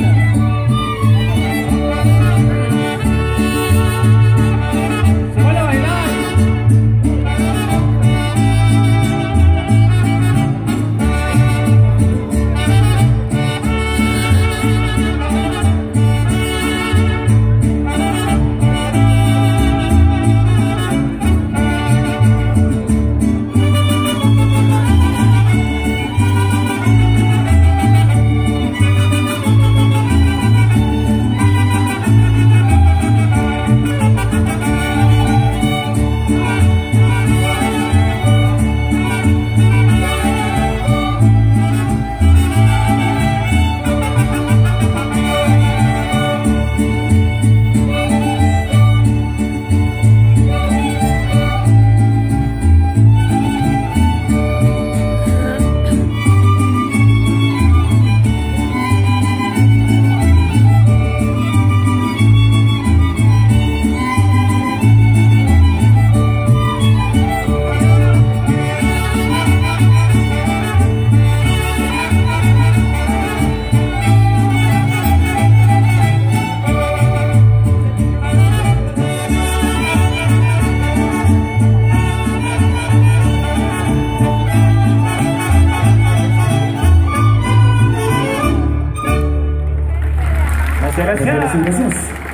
Thank. Muchas gracias.